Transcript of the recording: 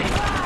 sight.